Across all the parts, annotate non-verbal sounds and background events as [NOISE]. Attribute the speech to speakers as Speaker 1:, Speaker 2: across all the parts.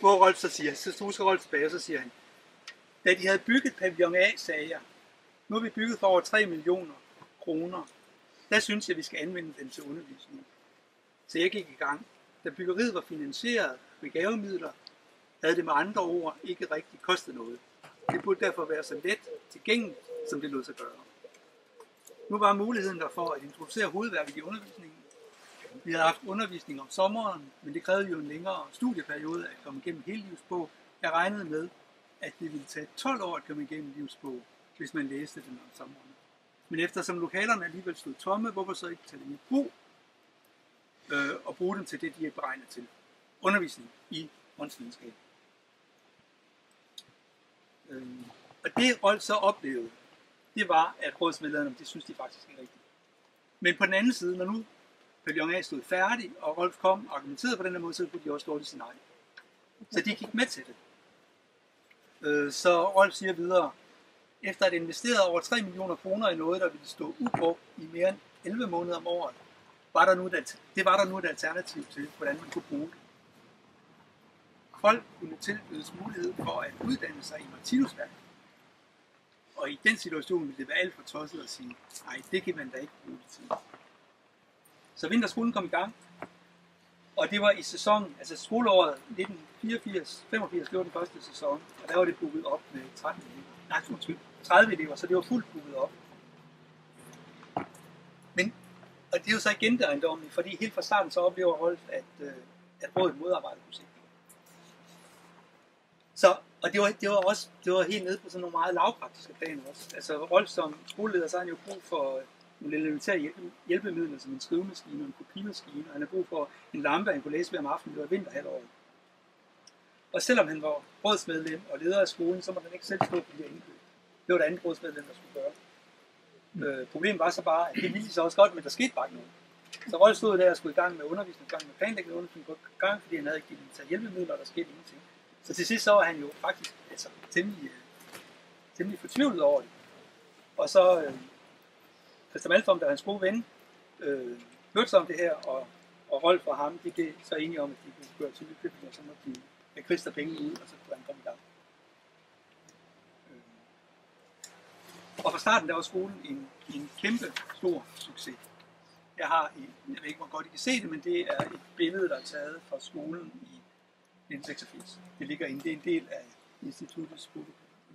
Speaker 1: hvor Rolf så siger, så husker Rolf tilbage, og så siger han, da de havde bygget pavillon A, sagde jeg, nu har vi bygget for over 3 millioner kroner. Der synes jeg, vi skal anvende den til undervisning. Så jeg gik i gang. Da byggeriet var finansieret med gavemidler, havde det med andre ord ikke rigtig kostet noget. Det burde derfor være så let tilgængeligt, som det lod sig gøre. Nu var muligheden der for at introducere hovedværket i undervisningen. Vi havde haft undervisning om sommeren, men det krævede jo en længere studieperiode at komme igennem hele livsbog. Jeg regnede med, at det ville tage 12 år at komme igennem livsbog, hvis man læste den om sommeren. Men eftersom lokalerne alligevel stod tomme, hvorfor så ikke tage dem i brug øh, og bruge dem til det, de er beregnet til? Undervisning i åndsvidenskab. Øh, og det Rolf så oplevede, det var, at rådsmedlemmerne, det synes de faktisk er rigtigt. Men på den anden side, når nu pavillon A stod færdig, og Rolf kom og argumenterede på den her måde, så kunne de også dårligt sige nej. Så de gik med til det. Øh, så Rolf siger videre, efter at have investeret over 3 millioner kroner i noget, der ville stå ubrugt i mere end 11 måneder om året, var der nu et, det var der nu et alternativ til, hvordan man kunne bruge det. Folk kunne tilbydes mulighed for at uddanne sig i Martinusværket. Og i den situation ville det være alt for tosset at sige, nej, det kan man da ikke bruge det til. Så vinterskolen kom i gang, og det var i sæsonen, altså skoleåret 1984, 85, det var den første sæson, og der var det booket op med 13 elever. Nej, undskyld, 30 elever, så det var fuldt booket op. Men, og det er jo så igen der ejendommeligt, fordi helt fra starten så oplever Rolf, at, øh, at rådet modarbejder projektet. Så, og det var, det var også det var helt nede på sådan nogle meget lavpraktiske planer også. Altså Rolf som skoleleder, så har han jo brug for nogle elementære hjælpe, hjælpemidler, som en skrivemaskine og en kopimaskine, og han har brug for en lampe, han kunne læse ved om aftenen, det var vinterhalvåret. Og selvom han var rådsmedlem og leder af skolen, så må han ikke selv stå på de indkøb. Det var det andet rådsmedlem, der skulle gøre. Mm. Øh, problemet var så bare, at det ville så også godt, men der skete bare ikke noget. Så Rolf stod der og skulle i gang med undervisning, i gang med planlæggende undervisning, på gang, fordi han havde ikke givet hjælpemidler, og der skete ingenting. Så til sidst så var han jo faktisk altså, temmelig, øh, temmelig fortvivlet over det. Og så øh, Christian Malform, der er hans gode ven, øh, hørte så om det her, og, og Rolf og ham, de blev så enige om, at de kunne køre til Nykøbing, og så måtte de med Christer penge ud, og så kunne han komme i gang. Øh. Og fra starten der var skolen en, en kæmpe stor succes. Jeg har, jeg ved ikke hvor godt I kan se det, men det er et billede, der er taget fra skolen i 1986. Det ligger inde, det er en del af instituttets skole,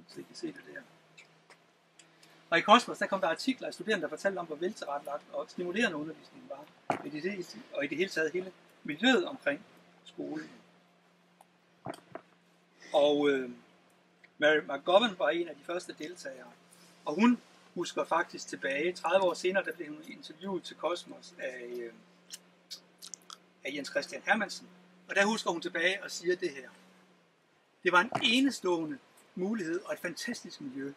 Speaker 1: så I kan se det der. Og i Kosmos, der kom der artikler af studerende, der fortalte om, hvor veltilrettelagt og stimulerende undervisningen var. Og i det, og i det hele taget hele miljøet omkring skolen. Og øh, Mary McGovern var en af de første deltagere. Og hun husker faktisk tilbage, 30 år senere, der blev hun interviewet til Kosmos af, øh, af Jens Christian Hermansen. Og der husker hun tilbage og siger det her. Det var en enestående mulighed og et fantastisk miljø,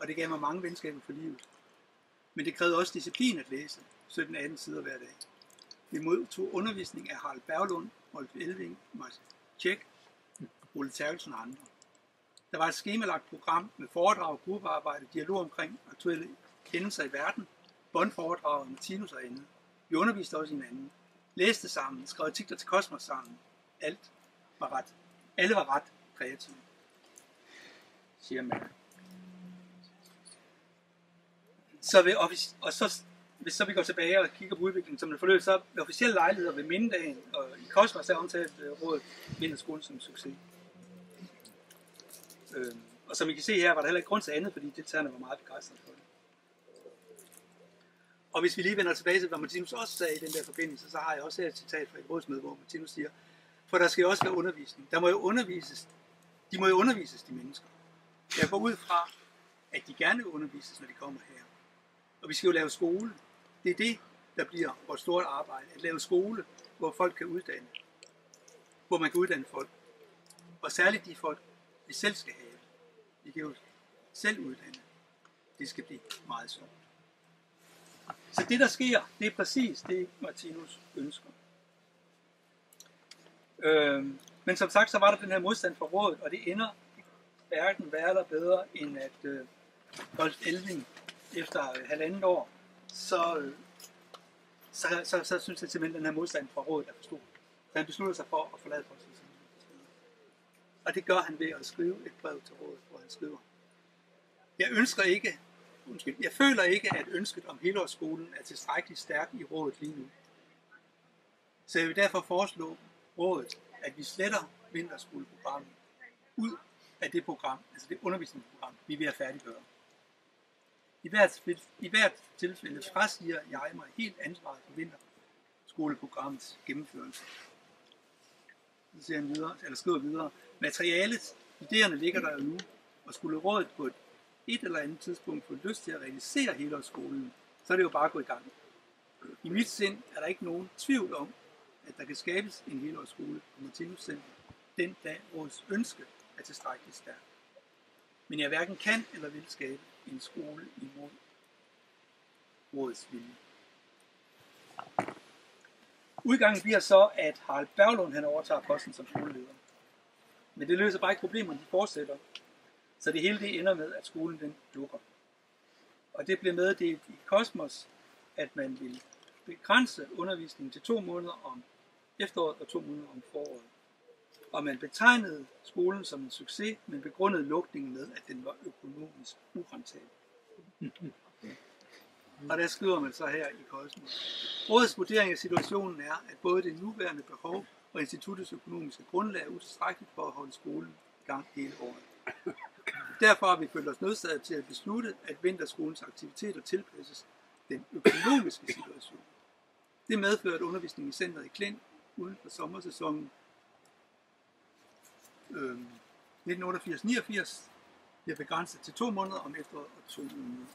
Speaker 1: og det gav mig mange venskaber for livet. Men det krævede også disciplin at læse 17-18 sider hver dag. Vi modtog undervisning af Harald Berglund, Rolf Elving, Martin Tjek, Ole Terkelsen og andre. Der var et skemalagt program med foredrag, gruppearbejde, dialog omkring aktuelle kendelser i verden, bondforedrag, Martinus og andet. Vi underviste også hinanden, læste sammen, skrev artikler til Kosmos sammen. Alt var ret. Alle var ret kreative, siger man. Så ved, og så, hvis så vi går tilbage og kigger på udviklingen som den forløb, så vil officielle lejligheder ved Mindedagen og i Kosmos der omtalt uh, rådet Vinderskolen som succes. Øh, og som I kan se her, var der heller ikke grund til andet, fordi deltagerne var meget begejstrede for det. Og hvis vi lige vender tilbage til, hvad Martinus også sagde i den der forbindelse, så har jeg også her et citat fra et rådsmøde, hvor Martinus siger, for der skal jo også være undervisning. Der må jo undervises, de må jo undervises, de mennesker. Jeg går ud fra, at de gerne vil undervises, når de kommer her. Og vi skal jo lave skole. Det er det, der bliver vores store arbejde. At lave skole, hvor folk kan uddanne. Hvor man kan uddanne folk. Og særligt de folk, vi selv skal have. Vi kan jo selv uddanne. Det skal blive meget sjovt. Så det, der sker, det er præcis det, Martinus ønsker. Øhm, men som sagt, så var der den her modstand fra rådet, og det ender hverken værre eller bedre, end at øh, Rolf Elving efter øh, halvandet år, så, øh, så, så, så synes jeg simpelthen, at den her modstand fra rådet er for stor. Så han beslutter sig for at forlade processen. Og det gør han ved at skrive et brev til rådet, hvor han skriver, jeg ønsker ikke, undskyld, jeg føler ikke, at ønsket om helårsskolen er tilstrækkeligt stærkt i rådet lige nu. Så jeg vil derfor foreslå rådet, at vi sletter vinterskoleprogrammet ud af det program, altså det undervisningsprogram, vi er ved at færdiggøre. I hvert, I hvert tilfælde frasiger jeg mig helt ansvaret for vinterskoleprogrammets gennemførelse. Så siger han videre, eller skriver videre, materialet, idéerne ligger der jo nu, og skulle rådet på et, et eller andet tidspunkt få lyst til at realisere hele skolen, så er det jo bare at gå i gang. I mit sind er der ikke nogen tvivl om, at der kan skabes en helårsskole på Martinus Center, den dag vores ønske er tilstrækkeligt stærkt. Men jeg hverken kan eller vil skabe en skole imod rådets vilje. Udgangen bliver så, at Harald Berglund han overtager posten som skoleleder. Men det løser bare ikke problemerne, de fortsætter. Så det hele det ender med, at skolen den lukker. Og det bliver meddelt i Kosmos, at man vil begrænse undervisningen til to måneder om efteråret og to måneder om foråret. Og man betegnede skolen som en succes, men begrundede lukningen med, at den var økonomisk urentabel. Og der skriver man så her i Kosmos. Rådets vurdering af situationen er, at både det nuværende behov og instituttets økonomiske grundlag er utilstrækkeligt for at holde skolen i gang hele året. Derfor har vi følt os nødsaget til at beslutte, at vinterskolens aktiviteter tilpasses den økonomiske situation. Det medfører, at undervisningen i centret i Klint uden for sommersæsonen øh, 1988-89 bliver begrænset til to måneder om efteråret og to måneder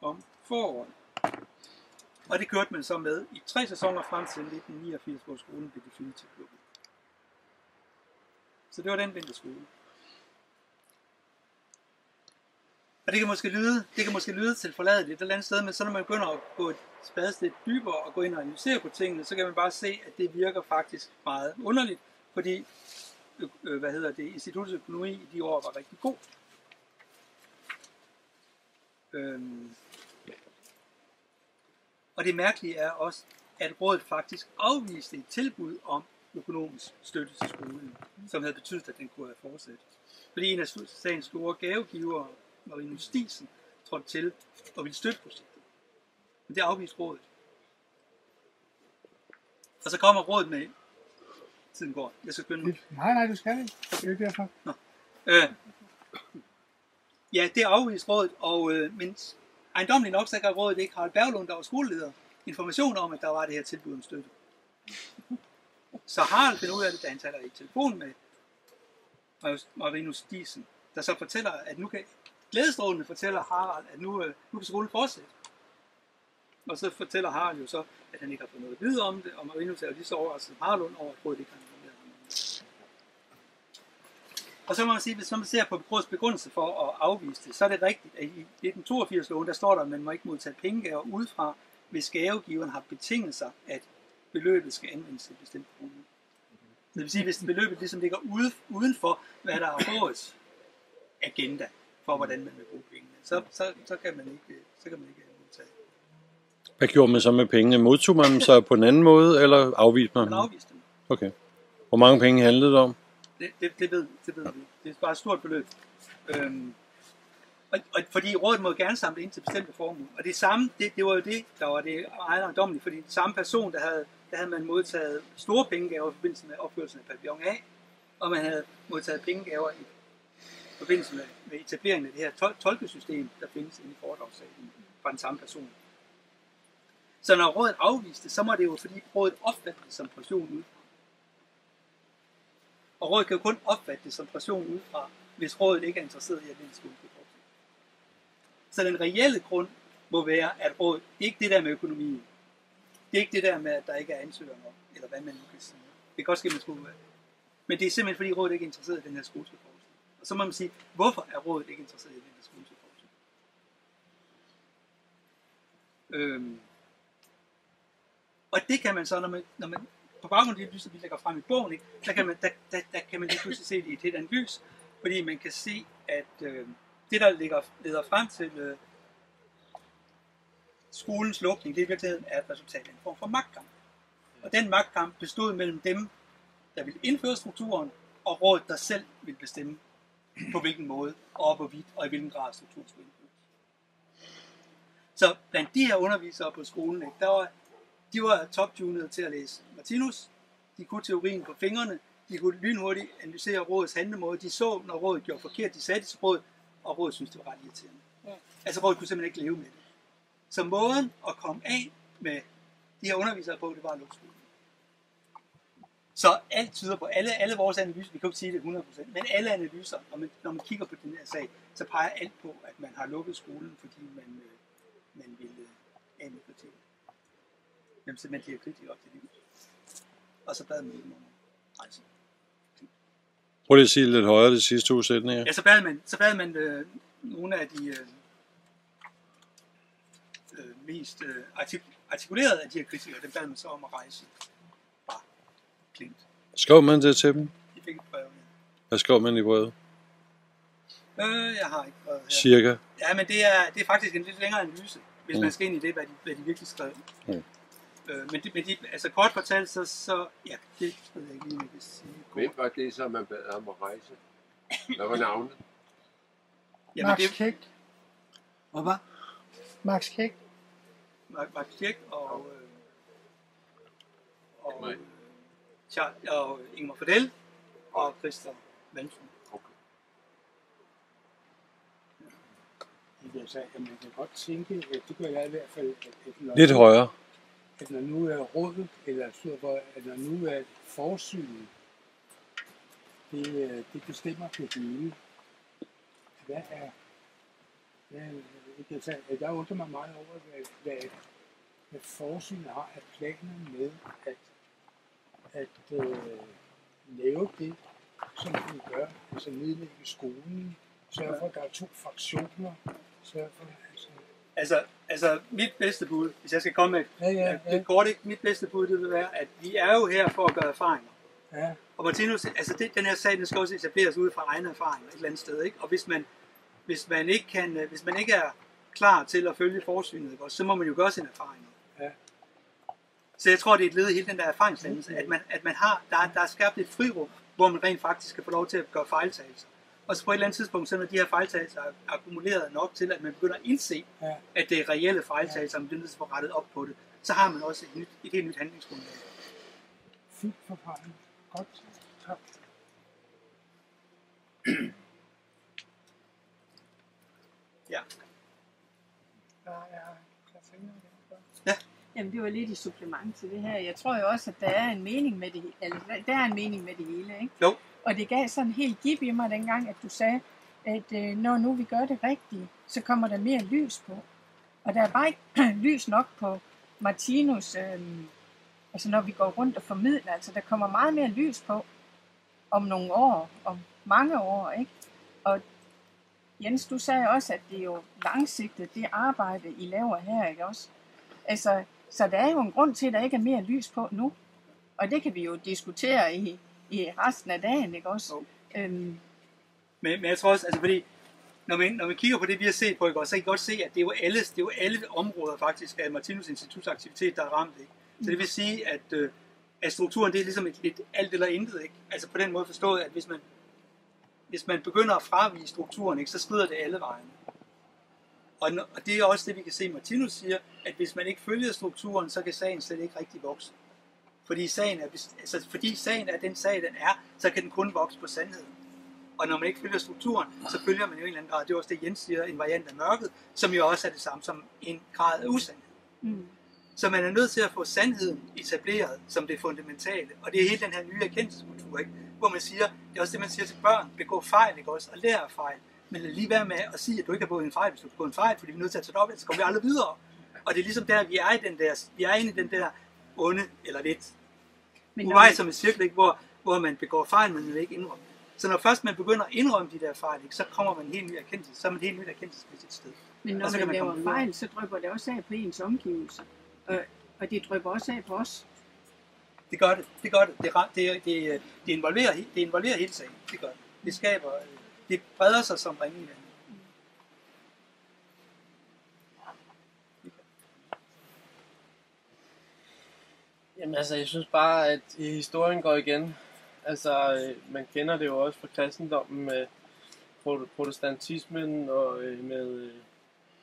Speaker 1: om foråret. Og det kørte man så med i tre sæsoner frem til 1989, hvor skolen blev definitivt lukket. Så det var den vinterskole. Og det kan måske lyde, det kan måske lyde til forladeligt et eller andet sted, men så når man begynder at gå et spadestik dybere og gå ind og analysere på tingene, så kan man bare se, at det virker faktisk meget underligt, fordi øh, hvad hedder det, instituttets økonomi i de år var rigtig god. Øhm. Og det mærkelige er også, at rådet faktisk afviste et tilbud om økonomisk støtte til skolen, som havde betydet, at den kunne have fortsat. Fordi en af sagens store gavegivere, Marinus Stisen, trådte til og ville støtte projektet. Men det afviste rådet. Og så kommer rådet med, tiden går, jeg skal skynde mig.
Speaker 2: Nej, nej, du skal ikke. Det er ikke derfor.
Speaker 1: Nå. Øh, ja, det afviste rådet, og øh, men ejendomligt nok, så gav rådet ikke Harald Berglund, der var skoleleder, information om, at der var det her tilbud om støtte. Så Harald finder ud af det, da han taler i telefon med Marinus Stisen, der så fortæller, at nu kan glædestrålende fortæller Harald, at nu, øh, nu kan skolen fortsætte. Og så fortæller Harald jo så, at han ikke har fået noget at vide om det, og Marinus er jo lige så overrasket som Harald over, at Frode ikke har informeret ham. Og så må man sige, hvis man ser på Brods begrundelse for at afvise det, så er det rigtigt, at i 1982 loven, der står der, at man må ikke modtage pengegaver udefra, hvis gavegiveren har betinget sig, at beløbet skal anvendes til bestemt kroner. Det vil sige, hvis beløbet ligesom ligger uden for, hvad der er rådets agenda for, hvordan man vil bruge pengene, så, så, så, kan man ikke, så kan man ikke.
Speaker 3: Hvad gjorde man så med pengene? Modtog man dem så på en anden måde, eller afviste man
Speaker 1: dem? Man afviste dem.
Speaker 3: Okay. Hvor mange penge handlede det om?
Speaker 1: Det, det, det, ved, det ved vi. Det er bare et stort beløb. Øhm, og, og, fordi rådet må gerne samle ind til bestemte formål. Og det samme, det, det var jo det, der var det ejendommelige, fordi den samme person, der havde, der havde man modtaget store pengegaver i forbindelse med opførelsen af pavillon A, og man havde modtaget pengegaver i forbindelse med, med etableringen af det her tol- tolkesystem, der findes inde i foredragssalen fra den samme person. Så når rådet afviste, så må det jo, fordi rådet opfattede det som pression udefra. Og rådet kan jo kun opfatte det som pression udefra, hvis rådet ikke er interesseret i, at den skole skal fortsætte. Så den reelle grund må være, at rådet, ikke det der med økonomien, det er ikke det der med, at der ikke er ansøgere nok, eller hvad man nu kan sige. Det kan også ske, at man skulle Men det er simpelthen, fordi rådet ikke er interesseret i den her skole. Og så må man sige, hvorfor er rådet ikke interesseret i den her skole? Øhm. Og det kan man så, når man, når man på baggrund af det, vi lægger frem i bogen, ikke, der, kan man, der, der, der kan man lige pludselig se det i et helt andet lys, fordi man kan se, at øh, det, der ligger, leder frem til øh, skolens lukning, det i virkeligheden er et resultat af en form for magtkamp. Og den magtkamp bestod mellem dem, der ville indføre strukturen, og rådet, der selv vil bestemme, på hvilken måde, og hvorvidt, og i hvilken grad strukturen skulle indføres. Så blandt de her undervisere på skolen, ikke, der var, de var toptunede til at læse Martinus, de kunne teorien på fingrene, de kunne lynhurtigt analysere rådets handlemåde, de så, når rådet gjorde forkert, de sagde det til rådet, og rådet synes det var ret irriterende.
Speaker 4: Ja.
Speaker 1: Altså rådet kunne simpelthen ikke leve med det. Så måden at komme af med de her undervisere på, det var at lukke skolen. Så alt tyder på, alle, alle vores analyser, vi kan jo ikke sige det 100%, men alle analyser, når man, når man kigger på den her sag, så peger alt på, at man har lukket skolen, fordi man, øh, man ville øh, af med kritik. Jamen simpelthen de her kritikere op til liv. Og så bad man dem om rejse.
Speaker 3: Prøv lige at sige lidt højere de sidste to sætninger.
Speaker 1: Ja, så bad man, så bad man øh, nogle af de øh, øh, mest øh, artik- artikulerede af de her kritikere, dem bad man så om at rejse. Bare klint.
Speaker 3: Skrev man det til dem?
Speaker 1: De fik et brev.
Speaker 3: Hvad skrev man i brevet?
Speaker 1: Ja. Øh, jeg har ikke brevet her.
Speaker 3: Cirka.
Speaker 1: Ja, men det er, det er faktisk en lidt længere analyse, hvis
Speaker 3: mm.
Speaker 1: man skal ind i det, hvad de, hvad de virkelig skrev.
Speaker 3: Mm.
Speaker 1: Øh, men, de, men de, altså kort fortalt, så, så ja, det ved jeg ikke lige, om jeg kan sige.
Speaker 5: Hvem var det, som man bad ham at rejse? Hvad var navnet?
Speaker 1: Jamen,
Speaker 2: Max
Speaker 1: det
Speaker 2: Kæk.
Speaker 1: Hvad var?
Speaker 2: Max Kæk.
Speaker 1: Mark, Mark Kirk og, øh, og,
Speaker 5: Nej.
Speaker 1: øh, Charles, og Ingmar Fadel og Christa Malmsen.
Speaker 5: Okay.
Speaker 2: Altså, at man kan godt tænke, at det gør jeg i hvert fald, at,
Speaker 3: Lidt højere
Speaker 2: at når nu er rådet, eller for, at når nu er forsynet, det, øh, det bestemmer det hele. Hvad er, hvad er jeg altså, undrer mig meget over, hvad, hvad, hvad forsynet har af planer med at, at øh, lave det, som de gør, altså nedlægge skolen, sørge for, at der er to fraktioner, sørge for, altså,
Speaker 1: Altså, mit bedste bud, hvis jeg skal komme med
Speaker 2: ja, ja,
Speaker 1: ja,
Speaker 2: ja,
Speaker 1: det kort, mit bedste bud, det vil være, at vi er jo her for at gøre erfaringer.
Speaker 2: ja,
Speaker 1: Og Martinus, altså det, den her sag, den skal også etableres ud fra egne erfaringer et eller andet sted, ikke? Og hvis man, hvis man ikke kan, øh, hvis man ikke er klar til at følge forsynet, så må man jo gøre sine erfaringer.
Speaker 2: Ja.
Speaker 1: Så jeg tror, det er et led i hele den der erfaringsdannelse, at man, at man har, der, er- der er skabt et frirum, hvor man rent faktisk kan få lov til at gøre fejltagelser. Og så på et eller andet tidspunkt, så når de her fejltagelser er akkumuleret nok til, at man begynder at indse,
Speaker 2: ja.
Speaker 1: at det er reelle fejltagelser, man bliver få rettet op på det, så har man også et, nyt, et helt nyt handlingsgrundlag.
Speaker 2: Fint forklaring. Godt. Tak.
Speaker 1: Ja.
Speaker 2: Der er Katrine.
Speaker 4: Jamen, det var lidt i supplement til det her. Jeg tror jo også, at der er en mening med det, eller der er en mening med det hele, ikke?
Speaker 1: Jo.
Speaker 4: Og det gav sådan helt gib i mig dengang, at du sagde, at øh, når nu vi gør det rigtige, så kommer der mere lys på. Og der er bare ikke [CLEARS THROAT] lys nok på Martinus, øh, altså når vi går rundt og formidler, altså der kommer meget mere lys på om nogle år, om mange år, ikke? Og Jens, du sagde også, at det er jo langsigtet, det arbejde, I laver her, ikke også? Altså, så der er jo en grund til, at der ikke er mere lys på nu. Og det kan vi jo diskutere i, i resten af dagen, ikke også?
Speaker 1: Jo.
Speaker 4: Øhm,
Speaker 1: Men, men jeg tror også, altså fordi, når man, når man kigger på det, vi har set på, ikke, også, så kan I godt se, at det er jo alle, det er jo alle områder faktisk af Martinus Instituts aktivitet, der er ramt. Ikke? Så det vil sige, at, øh, at strukturen det er ligesom et, et alt eller intet. Ikke? Altså på den måde forstået, at hvis man, hvis man begynder at fravige strukturen, ikke, så skrider det alle vejen. Og, og det er også det, vi kan se, Martinus siger, at hvis man ikke følger strukturen, så kan sagen slet ikke rigtig vokse. Fordi sagen er, altså, fordi sagen er den sag, den er, så kan den kun vokse på sandheden. Og når man ikke følger strukturen, så følger man jo en eller anden grad, det er også det Jens siger, en variant af mørket, som jo også er det samme som en grad af usandhed.
Speaker 4: mm,
Speaker 1: Så man er nødt til at få sandheden etableret som det fundamentale. Og det er hele den her nye erkendelseskultur, ikke? hvor man siger, det er også det, man siger til børn, begå fejl, ikke også, og lære af fejl. Men lad lige være med at sige, at du ikke har begået en fejl, hvis du har begået en fejl, fordi vi er nødt til at tage det op, ellers så kommer vi aldrig videre. Og det er ligesom der, vi er i den der, vi er inde i den der onde, eller lidt
Speaker 4: men når,
Speaker 1: uvejsomme cirkel, ikke? Hvor, hvor man begår fejl, men man vil ikke indrømme. Så når først man begynder at indrømme de der fejl, ikke, så kommer man en helt ny erkendelse, så er man et helt nyt erkendelsesmæssigt sted.
Speaker 4: men
Speaker 1: og
Speaker 4: når
Speaker 1: så kan
Speaker 4: man
Speaker 1: man
Speaker 4: laver
Speaker 1: videre.
Speaker 4: fejl, så drypper det også af på ens omgivelser. Og, og det drypper også af på os.
Speaker 1: Det gør det, det gør det. Det, det, det, det, involverer, det involverer hele sagen. Det gør det. Det skaber, øh, det breder sig som ringe i
Speaker 6: Jamen altså, jeg synes bare, at historien går igen. Altså, øh, man kender det jo også fra kristendommen med protestantismen og øh, med øh,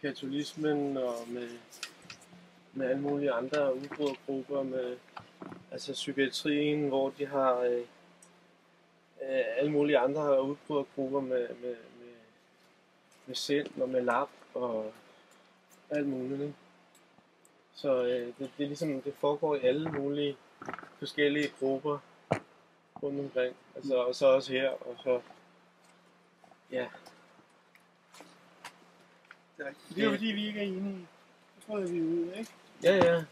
Speaker 6: katolismen og med, med alle mulige andre udbrydergrupper med altså psykiatrien, hvor de har øh, øh, alle mulige andre udbrydergrupper med, med, med, med sind og med lap og alt muligt. Ikke? Så øh, det, det, er ligesom, det foregår i alle mulige forskellige grupper rundt omkring. Altså, og så også her, og så... Ja,
Speaker 1: Det er
Speaker 7: jo fordi, vi ikke er enige. Det tror jeg, vi er ude, ikke?
Speaker 6: ja, ja.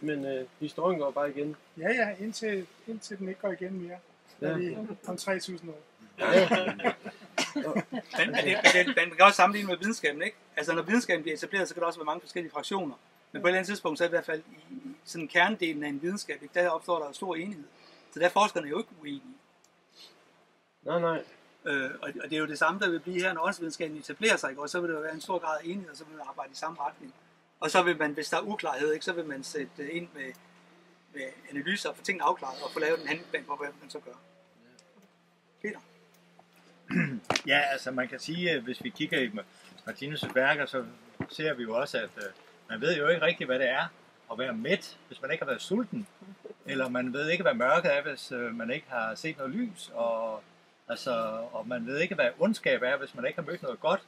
Speaker 6: Men øh, historien går bare igen.
Speaker 7: Ja, ja, indtil, indtil den ikke går igen mere. Ja.
Speaker 6: Ja.
Speaker 7: Vi om 3.000 år.
Speaker 1: Men, men, det, men, det, man kan også sammenligne med videnskaben, ikke? Altså når videnskaben bliver etableret, så kan der også være mange forskellige fraktioner. Men på et eller andet tidspunkt, så i hvert fald i, sådan kernedelen af en videnskab, ikke? der opstår der stor enighed. Så der er forskerne jo ikke uenige.
Speaker 6: Nej, nej.
Speaker 1: Øh, og, og det er jo det samme, der vil blive her, når åndsvidenskaben etablerer sig, ikke? og så vil der jo være en stor grad af enighed, og så vil man arbejde i samme retning. Og så vil man, hvis der er uklarhed, ikke, så vil man sætte ind med, med analyser og få tingene afklaret, og få lavet en handleplan på, hvad man så gør. Peter?
Speaker 8: Ja, altså man kan sige, at hvis vi kigger i Martinus' værker, så ser vi jo også, at øh, man ved jo ikke rigtigt, hvad det er at være mæt, hvis man ikke har været sulten. Eller man ved ikke, hvad mørket er, hvis øh, man ikke har set noget lys. Og, altså, og man ved ikke, hvad ondskab er, hvis man ikke har mødt noget godt.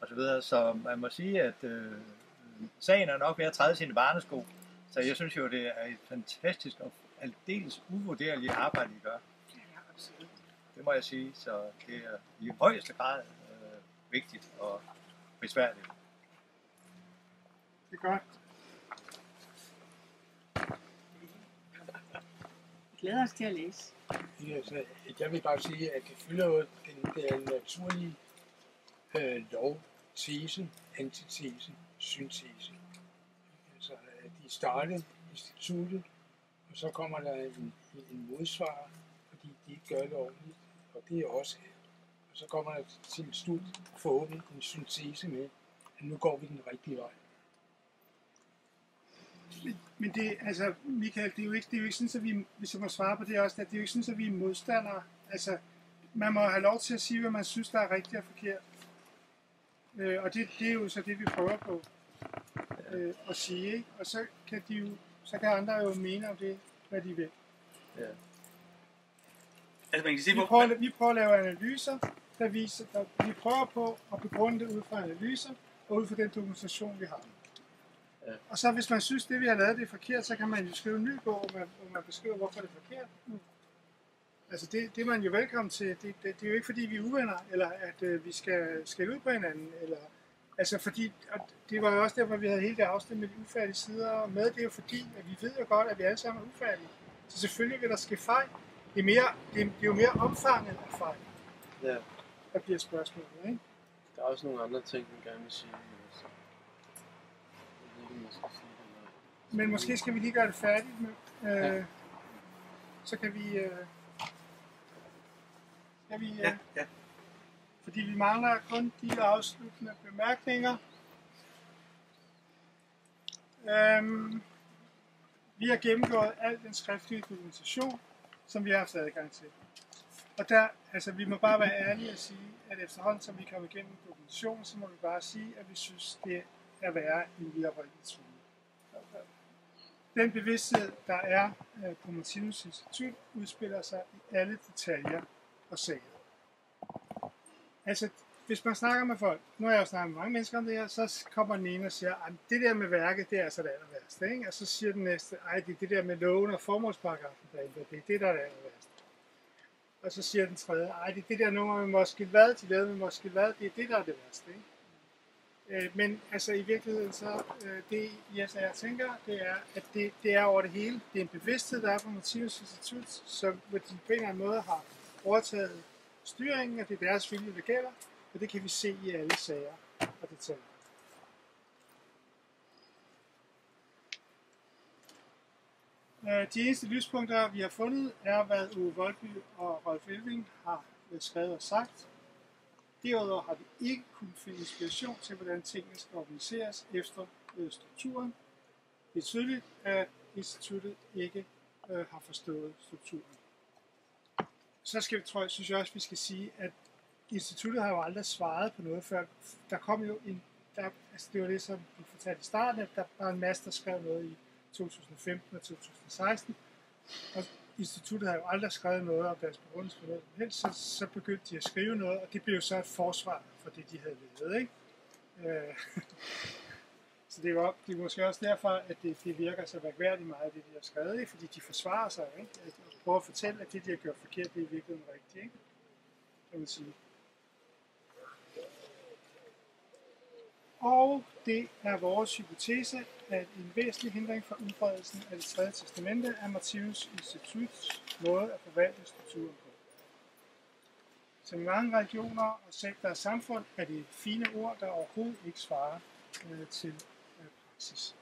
Speaker 8: Og så, videre. så man må sige, at øh, sagen er nok ved at træde sine barnesko. Så jeg synes jo, det er et fantastisk og aldeles uvurderligt arbejde, I gør. Det må jeg sige, så det er i højeste grad øh, vigtigt og besværligt.
Speaker 7: Det er godt.
Speaker 4: Vi glæder os til at læse.
Speaker 2: Ja, altså, jeg vil bare sige, at det fylder jo den der naturlige øh, lov, tese, antitese, syntese. Altså, at de startede instituttet, og så kommer der en, en modsvar, fordi de ikke gør det ordentligt, og det er også her. Og så kommer der til slut forhåbentlig en syntese med, at nu går vi den rigtige vej.
Speaker 7: Men det, altså, Michael, det er jo ikke, det er jo ikke sådan, at vi, hvis jeg må svare på det også, at det er jo ikke sådan, at vi er modstandere. Altså, man må have lov til at sige, hvad man synes, der er rigtigt og forkert. Øh, og det, det er jo så det, vi prøver på øh, at sige, ikke? Og så kan, de jo, så kan andre jo mene om det, hvad de vil.
Speaker 1: Altså man kan sige,
Speaker 7: Vi
Speaker 1: hvor,
Speaker 7: prøver, vi prøver at lave analyser, der viser, der, vi prøver på at begrunde det ud fra analyser, og ud fra den dokumentation, vi har.
Speaker 6: Ja.
Speaker 7: Og så hvis man synes, det vi har lavet, det er forkert, så kan man jo skrive en ny bog, hvor man, hvor man beskriver, hvorfor det er forkert. Altså det, det er man jo velkommen til. Det, det, det er jo ikke fordi, vi er uvenner, eller at øh, vi skal skælde ud på hinanden. Eller, altså fordi, og det var jo også derfor, vi havde hele det afsnit med de ufærdige sider med. Det er jo fordi, at vi ved jo godt, at vi alle sammen er ufærdige. Så selvfølgelig vil der ske fejl. Det er, mere, det er, det er jo mere omfanget af fejl,
Speaker 6: Ja.
Speaker 7: der bliver spørgsmålet. Ikke?
Speaker 6: Der er også nogle andre ting, man gerne vil sige. Men altså, jeg ved ikke, om man skal sige det. eller ej.
Speaker 7: Men måske skal vi lige gøre det færdigt. Med, øh,
Speaker 6: Ja.
Speaker 7: Så kan vi... Øh, kan vi øh,
Speaker 1: ja, ja.
Speaker 7: Fordi vi mangler kun de afsluttende bemærkninger. Øhm, vi har gennemgået al den skriftlige dokumentation, som vi har haft adgang til. Og der, altså vi må bare være ærlige og sige, at efterhånden som vi kommer igennem dokumentationen, så må vi bare sige, at vi synes, det er værre, end vi har. Den bevidsthed, der er øh, på Martinus Institut, udspiller sig i alle detaljer og sager. Altså, hvis man snakker med folk, nu har jeg jo snakket med mange mennesker om det her, så kommer den ene og siger, at det der med værket, det er altså det aller værste. Ikke? Og så siger den næste, ej, det er det der med loven og formålsparagrafen, der er det er det, der er det aller værste. Og så siger den tredje, ej, det er det der nummer med måske hvad, de lavede med måske hvad, det er det, der er det værste. Ikke? Øh, men altså i virkeligheden, så øh, det yes, jeg tænker, det er, at det, det er over det hele. Det er en bevidsthed, der er på Motivus Institut, som på en eller anden måde har overtaget styringen, og det er deres vilje, der gælder, og det kan vi se i alle sager og detaljer. Øh, de eneste lyspunkter, vi har fundet, er, hvad Uwe Voldby og Rolf Elving har øh, skrevet og sagt. Derudover har vi ikke kunnet finde inspiration til, hvordan tingene skal organiseres efter øh, strukturen. Det er tydeligt, at instituttet ikke øh, har forstået strukturen. så skal, vi, tror jeg, synes jeg også, vi skal sige, at instituttet har jo aldrig svaret på noget før. Der kom jo en, der, altså det var det, som vi fortalte i starten, at der var en masse, der skrev noget i 2015 og 2016, og instituttet har jo aldrig skrevet noget om deres begrundelse for noget som helst, så, så begyndte de at skrive noget, og det blev så et forsvar for det, de havde lavet, ikke? Øh, [LAUGHS] så det var, det er måske også derfor, at det, det virker så værkværdigt meget, det de har skrevet, ikke? fordi de forsvarer sig, ikke? At prøver at fortælle, at det, de har gjort forkert, det er i virkeligheden rigtigt, ikke? kan man sige. Og det er vores hypotese, at en væsentlig hindring for udbredelsen af det tredje testamente er Martinus Instituts måde at forvalte strukturen på. Som i mange religioner og sekter og samfund er det fine ord, der overhovedet ikke svarer øh, til øh, praksis.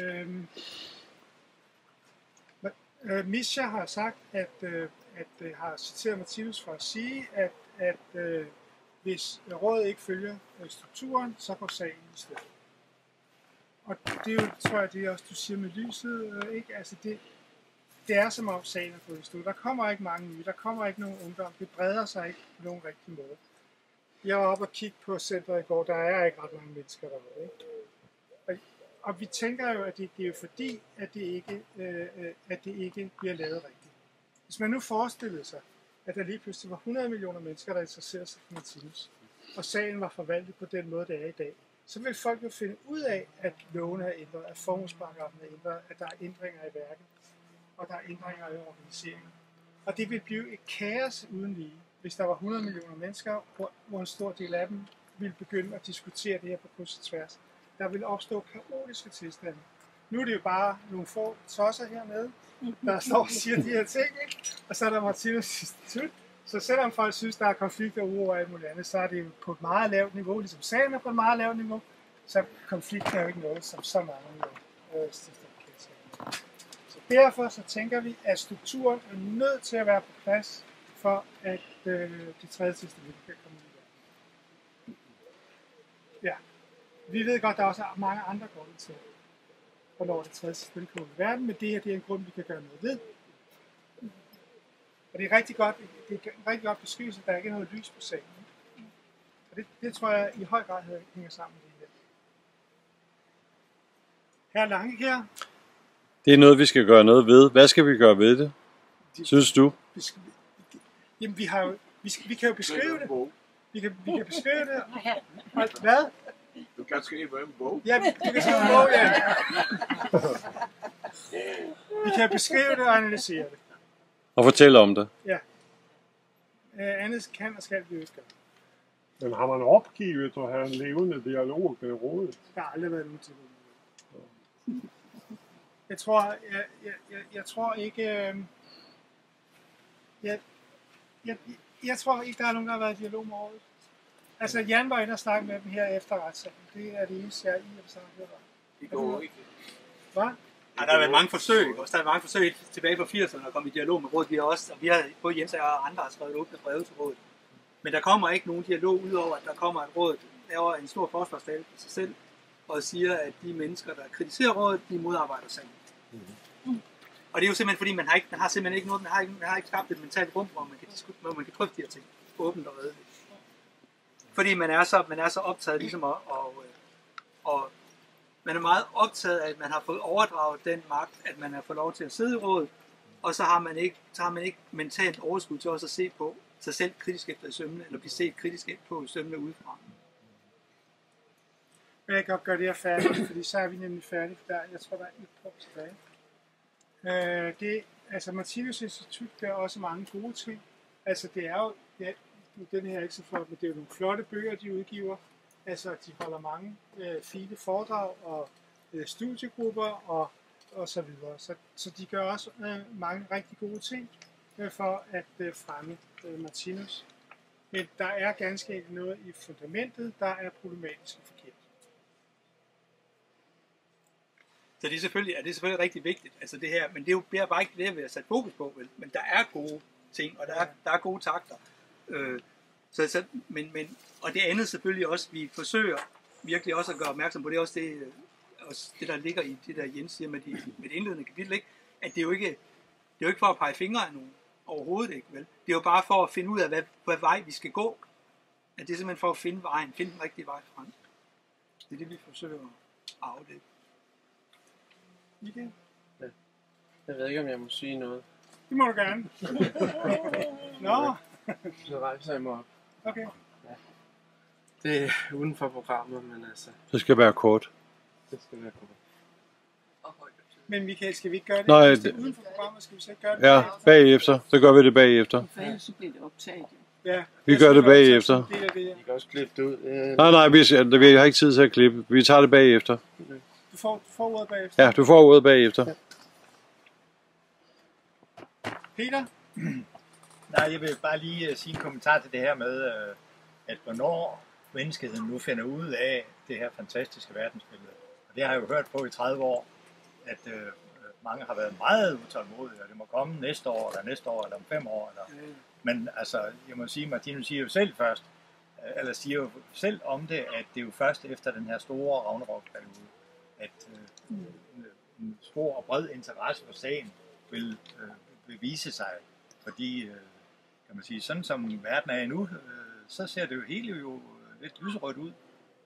Speaker 7: Øhm, øh, Misha har sagt, at, øh, at øh, har citeret Martinus for at sige, at, at øh, hvis rådet ikke følger øh, strukturen, så går sagen i stedet. Og det er jo, tror jeg, det er også, du siger med lyset, øh, ikke? Altså det, det er som om sagen er gået i stå. Der kommer ikke mange nye, der kommer ikke nogen ungdom, det breder sig ikke på nogen rigtig måde. Jeg var oppe og kigge på centret i går, der er ikke ret mange mennesker derude. Ikke? Og, og vi tænker jo, at det, det er jo fordi, at det, ikke, øh, øh at det ikke bliver lavet rigtigt. Hvis man nu forestillede sig, at der lige pludselig var 100 millioner mennesker, der interesserede sig for Martinus, og sagen var forvaltet på den måde, det er i dag, så vil folk jo finde ud af, at lovene er ændret, at formålsparagrafen er ændret, at der er ændringer i værket, og der er ændringer i organiseringen. Og det vil blive et kaos uden lige, hvis der var 100 millioner mennesker, hvor, hvor en stor del af dem ville begynde at diskutere det her på kryds og tværs. Der vil opstå kaotiske tilstande. Nu er det jo bare nogle få tosser hernede, der står og siger de her ting, ikke? og så er der Martinus Institut. Så selvom folk synes, der er konflikter ude over alt muligt andet, så er det jo på et meget lavt niveau, ligesom sagen er på et meget lavt niveau, så konflikter er jo ikke noget, som så mange øh, stifter Så derfor så tænker vi, at strukturen er nødt til at være på plads, for at øh, det tredje sidste kan komme ud. Ja, vi ved godt, der også er mange andre grunde til, hvornår det tredje sidste kommer komme i verden, men det her det er en grund, vi kan gøre noget ved. Og det er rigtig godt, det er rigtig godt beskrivet, at der ikke er noget lys på sagen. Og det, det tror jeg i høj grad hænger sammen med det her. Her Lange her.
Speaker 3: Det er noget, vi skal gøre noget ved. Hvad skal vi gøre ved det? Synes du?
Speaker 7: Jamen, vi, har jo, vi, skal, vi kan jo beskrive det. Vi kan, vi kan beskrive det. Hvad?
Speaker 5: Du kan skrive en bog.
Speaker 7: Ja, du kan skrive en bog, ja. Vi kan beskrive det og analysere det.
Speaker 3: Og fortælle om det.
Speaker 7: Ja. Uh, andet kan og skal vi ikke gøre.
Speaker 9: Men har man opgivet at have en levende dialog med rådet?
Speaker 7: Der har aldrig været nogen til Jeg tror, jeg, jeg, jeg, jeg tror ikke, øh, jeg, jeg, jeg tror ikke, der er nogen, der har været i dialog med rådet. Altså, Jan var inde og snakke med dem her efter retssagen. Det er det eneste, jeg i og for sig
Speaker 5: Det går ikke.
Speaker 7: Hvad?
Speaker 1: Ja, der har været mange forsøg. Også der er mange forsøg tilbage på 80'erne at komme i dialog med rådet. Vi har også, og vi har, både Jens og andre har skrevet åbne breve til rådet. Men der kommer ikke nogen dialog, udover at der kommer et råd, laver en stor forsvarstale på sig selv, og siger, at de mennesker, der kritiserer rådet, de modarbejder sagen. Mm-hmm. Og det er jo simpelthen fordi, man har, ikke, man har simpelthen ikke noget, man har ikke, man har ikke skabt et mentalt rum, hvor man kan, diskutere, hvor man kan drøfte de her ting åbent og redeligt. Fordi man er så, man er så optaget ligesom at, og, og man er meget optaget af, at man har fået overdraget den magt, at man har fået lov til at sidde i rådet, og så har man ikke, så har man ikke mentalt overskud til også at se på sig selv kritisk efter i sømmene, eller blive set kritisk på i sømne udefra.
Speaker 7: Men jeg kan godt gøre det her færdigt, fordi så er vi nemlig færdige. Der, jeg tror, der er et punkt tilbage. Øh, det, altså Martinus Institut gør også mange gode ting. Altså det er jo, ja, den her er ikke så flot, men det er jo nogle flotte bøger, de udgiver. Altså de holder mange øh, fine foredrag og øh, studiegrupper og, og så videre. Så, så de gør også øh, mange rigtig gode ting øh, for at øh, fremme øh, Martinus. Men der er ganske enkelt noget i fundamentet, der er problematisk og forkert.
Speaker 1: Så det er selvfølgelig, er det selvfølgelig rigtig vigtigt, altså det her, men det er jo bare ikke det, vi har sat fokus på, vel? men der er gode ting, og der er, der er gode takter. Øh, så, så, men, men, og det andet selvfølgelig også, vi forsøger virkelig også at gøre opmærksom på, det er også det, øh, også det der ligger i det der Jens siger med, de, med det indledende kapitel, ikke? at det er jo ikke, det er jo ikke for at pege fingre af nogen. Overhovedet ikke, vel? Det er jo bare for at finde ud af, hvad, hvad vej vi skal gå. At det er simpelthen for at finde vejen, finde den rigtige vej frem. Det er det, vi forsøger at afdække.
Speaker 7: Igen.
Speaker 6: Jeg ved ikke, om jeg må sige noget.
Speaker 7: Det må du gerne. [LAUGHS] Nå,
Speaker 6: Så rejser jeg mig op.
Speaker 7: okay.
Speaker 6: Det er uden for programmet, men altså,
Speaker 3: Det skal være kort.
Speaker 6: det skal være godt.
Speaker 7: Men Michael, skal vi ikke gøre det?
Speaker 3: Nej,
Speaker 7: det er uden for programmet, skal vi så ikke gøre det?
Speaker 3: Ja, bagefter. Så gør vi det bagefter.
Speaker 4: Ellers så bliver det optaget.
Speaker 7: ja.
Speaker 3: Vi gør det bagefter.
Speaker 7: det er det, ja.
Speaker 6: I kan også klippe det ud. Øh,
Speaker 3: Nej, nej, vi, vi har ikke tid til at klippe. Vi tager det bagefter.
Speaker 7: Du får, du får ordet bagefter.
Speaker 3: Ja, du får ordet bagefter.
Speaker 7: Peter?
Speaker 8: Nej, jeg vil bare lige øh, sige en kommentar til det her med, øh, at hvornår menneskeheden nu finder ud af det her fantastiske verdensbillede. Og det har jeg jo hørt på i 30 år, at øh, mange har været meget utålmodige, og det må komme næste år, eller næste år, eller om fem år. Eller... Men altså, jeg må sige, Martinus siger jo selv først, eller siger jo selv om det, at det er jo først efter den her store Ragnarok-periode, at øh, en- en stor og bred interesse for sagen vil, øh, vil vise sig. Fordi, øh, kan man sige, sådan som verden er nu, øh, så ser det jo hele jo lidt lyserødt ud.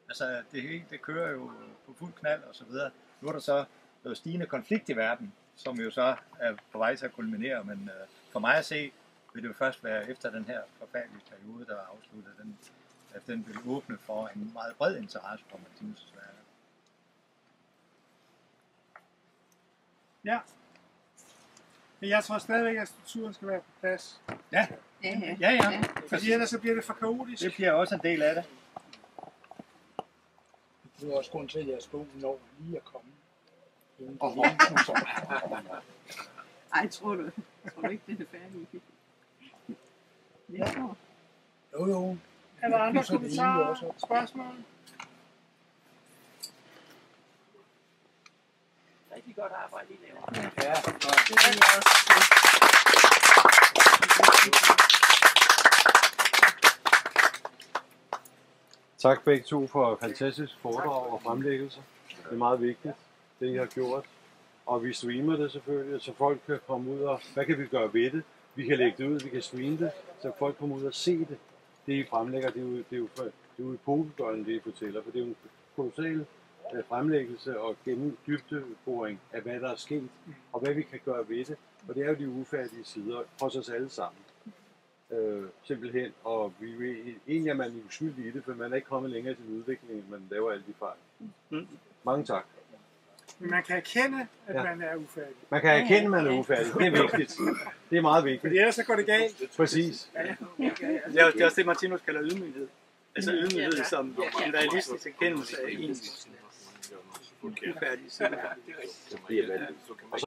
Speaker 8: Altså, det, hele, det kører jo på fuld knald og så videre. Nu er der så noget stigende konflikt i verden, som jo så er på vej til at kulminere, men øh, for mig at se, vil det jo først være efter den her forfærdelige periode, der er afsluttet, den, at den vil åbne for en meget bred interesse for Martinus' værker.
Speaker 7: Ja. Men jeg tror stadigvæk, at strukturen skal være på plads.
Speaker 8: Ja,
Speaker 4: Ja, ja.
Speaker 8: ja, ja.
Speaker 7: Fordi ellers så bliver det for kaotisk.
Speaker 8: Det bliver også en del af det.
Speaker 2: Det er også grund til, at jeres bog når lige at komme. Det knuser.
Speaker 4: Ej, tror du, tror du ikke, den er færdig? Ja.
Speaker 2: Jo, jo.
Speaker 7: Er der andre
Speaker 2: det
Speaker 7: kommentarer, spørgsmål?
Speaker 4: Rigtig godt arbejde, I laver.
Speaker 2: Ja,
Speaker 4: Det vil jeg også
Speaker 3: Tak begge to for fantastisk foredrag og fremlæggelse. Det er meget vigtigt, det I har gjort. Og vi streamer det selvfølgelig, så folk kan komme ud og, hvad kan vi gøre ved det? Vi kan lægge det ud, vi kan streame det, så folk kommer ud og se det. Det I fremlægger, det er jo, det er jo, det er jo epokegørende, det I fortæller, for det er jo en kolossal øh, fremlæggelse og gennem dybdeboring af, hvad der er sket, og hvad vi kan gøre ved det. Og det er jo de ufærdige sider hos os alle sammen. Øh, simpelthen, og vi ved, egentlig er man uskyldig i det, for man er ikke kommet længere i sin udvikling, end man laver alle de fejl.
Speaker 1: Mm.
Speaker 3: Mange tak.
Speaker 7: Men man kan erkende, at
Speaker 3: Ja.
Speaker 7: man er ufærdig.
Speaker 3: Man kan erkende, at man er ufærdig. Det er vigtigt. Det er meget vigtigt.
Speaker 7: Fordi ellers så går det galt.
Speaker 3: Præcis.
Speaker 1: Det er, jo- det er også det, Martinus kalder ydmyghed. Altså ydmyghed som en realistisk erkendelse af ens ufærdige side. Det er rigtigt.